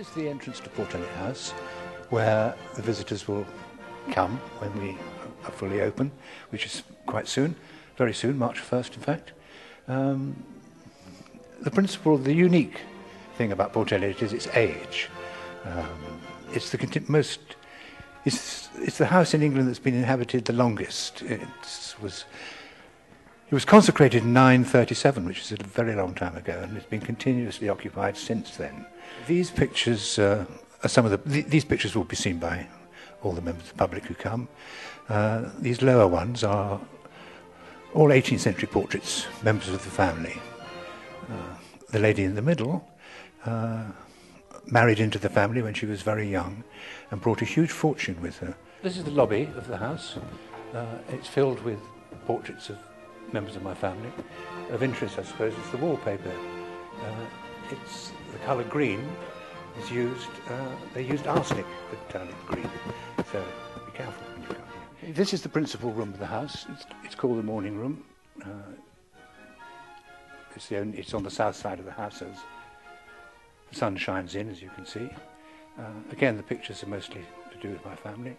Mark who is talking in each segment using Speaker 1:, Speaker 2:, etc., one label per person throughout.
Speaker 1: is the entrance to Port Eliot House, where the visitors will come when we are fully open, which is quite soon, very soon, March 1st, in fact. Um, the principal, the unique thing about Port Eliot is its age. Um, it's the most. It's, it's the house in England that's been inhabited the longest. It was it was consecrated in 937, which is a very long time ago, and it's been continuously occupied since then. These pictures uh, are some of the. Th- these pictures will be seen by all the members of the public who come. Uh, these lower ones are all 18th century portraits, members of the family. Uh, the lady in the middle uh, married into the family when she was very young and brought a huge fortune with her. This is the lobby of the house. Uh, it's filled with portraits of members of my family. Of interest, I suppose, is the wallpaper. Uh, it's the colour green is used. Uh, they used arsenic to turn it green, so be careful when you come here. This is the principal room of the house. It's, it's called the morning room. Uh, it's, the only, it's on the south side of the house, as the sun shines in, as you can see. Uh, again, the pictures are mostly to do with my family.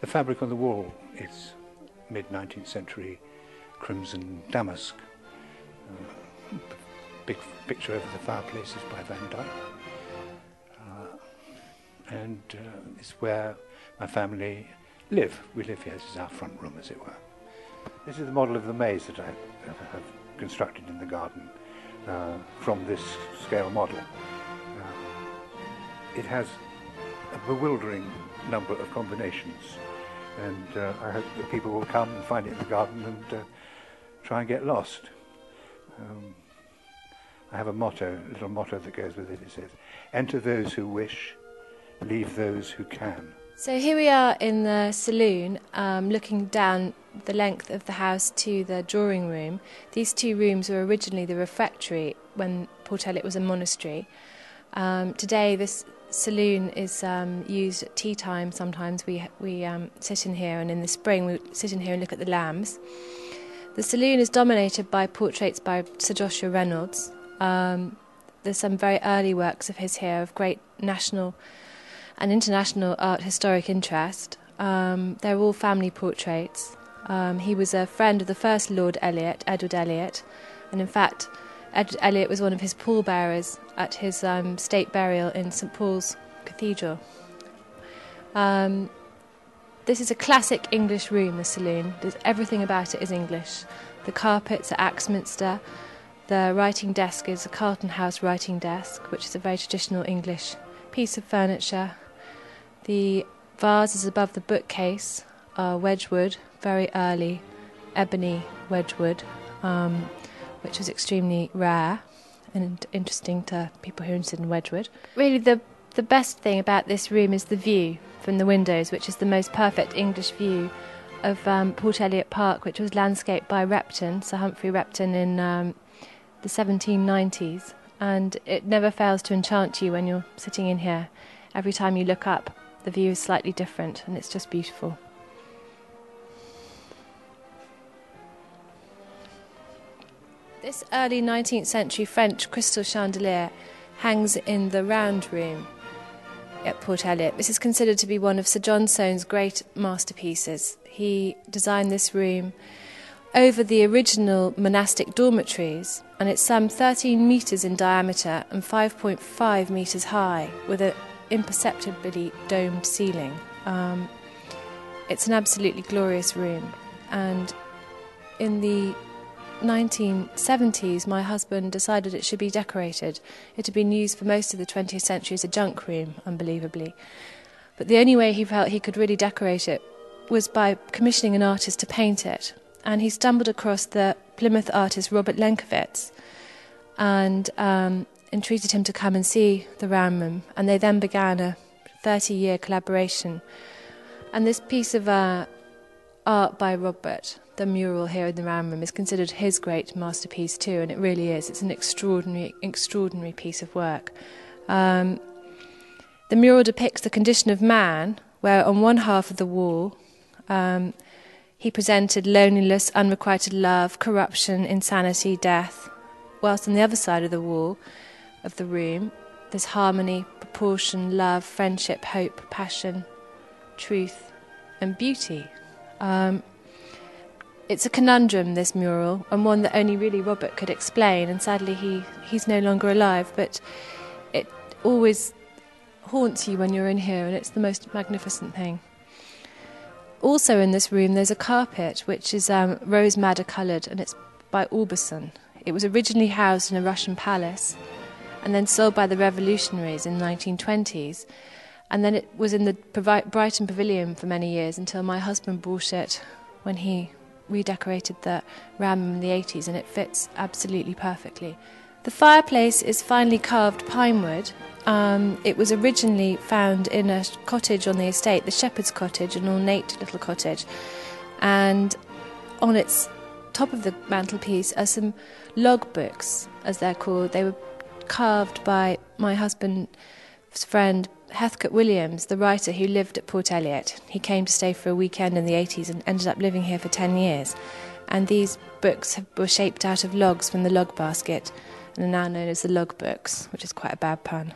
Speaker 1: The fabric on the wall is mid 19th century crimson damask. Uh, big picture over the fireplace is by Van Dyck. Uh, and uh, it's where my family live. We live here. This is our front room, as it were. This is the model of the maze that I have constructed in the garden uh, from this scale model. Uh, it has a bewildering number of combinations and uh, I hope that people will come and find it in the garden and uh, try and get lost. Um, I have a motto, a little motto that goes with it. It says, Enter those who wish, leave those who can.
Speaker 2: So here we are in the saloon, um, looking down the length of the house to the drawing room. These two rooms were originally the refectory when Port Eliot was a monastery. Um, today, this saloon is um, used at tea time. Sometimes we we um, sit in here, and in the spring we sit in here and look at the lambs. The saloon is dominated by portraits by Sir Joshua Reynolds. Um, there's some very early works of his here of great national and international art historic interest. Um, they're all family portraits. Um, he was a friend of the first Lord Eliot, Edward Eliot, and in fact, Edward Eliot was one of his pallbearers at his um, state burial in St Paul's Cathedral. Um, this is a classic English room, the saloon. There's, everything about it is English. The carpets are Axminster. The writing desk is a Carlton House writing desk, which is a very traditional English piece of furniture. The vase is above the bookcase, uh, Wedgwood, very early ebony Wedgwood, um, which was extremely rare and interesting to people who are interested in Wedgwood. Really, the the best thing about this room is the view from the windows, which is the most perfect English view of um, Port Eliot Park, which was landscaped by Repton, Sir Humphrey Repton, in um, the 1790s. And it never fails to enchant you when you're sitting in here. Every time you look up, the view is slightly different, and it's just beautiful. This early 19th century French crystal chandelier hangs in the round room at Port Eliot. This is considered to be one of Sir John Soane's great masterpieces. He designed this room over the original monastic dormitories, and it's some 13 metres in diameter and 5.5 metres high, with an imperceptibly domed ceiling. Um, it's an absolutely glorious room, and in the 1970s, my husband decided it should be decorated. It had been used for most of the 20th century as a junk room, unbelievably. But the only way he felt he could really decorate it was by commissioning an artist to paint it. And he stumbled across the Plymouth artist Robert Lenkiewicz and um, entreated him to come and see the Round Room. And they then began a 30 year collaboration. And this piece of uh, art by Robert the mural here in the Round Room is considered his great masterpiece too, and it really is. It's an extraordinary, extraordinary piece of work. Um, the mural depicts the condition of man, where on one half of the wall um, he presented loneliness, unrequited love, corruption, insanity, death, whilst on the other side of the wall of the room there's harmony, proportion, love, friendship, hope, passion, truth, and beauty. Um, it's a conundrum, this mural, and one that only really Robert could explain. And sadly, he, he's no longer alive, but it always haunts you when you're in here, and it's the most magnificent thing. Also, in this room, there's a carpet which is um, rose madder coloured, and it's by Aubusson. It was originally housed in a Russian palace and then sold by the revolutionaries in the 1920s. And then it was in the Brighton Pavilion for many years until my husband bought it when he redecorated the Ram in the 80s, and it fits absolutely perfectly. The fireplace is finely carved pine wood. Um, it was originally found in a cottage on the estate, the Shepherd's Cottage, an ornate little cottage. And on its top of the mantelpiece are some log books, as they're called. They were carved by my husband's friend Heathcote Williams, the writer who lived at Port Eliot, He came to stay for a weekend in the 80s and ended up living here for 10 years. And these books have, were shaped out of logs from the log basket and are now known as the log books, which is quite a bad pun.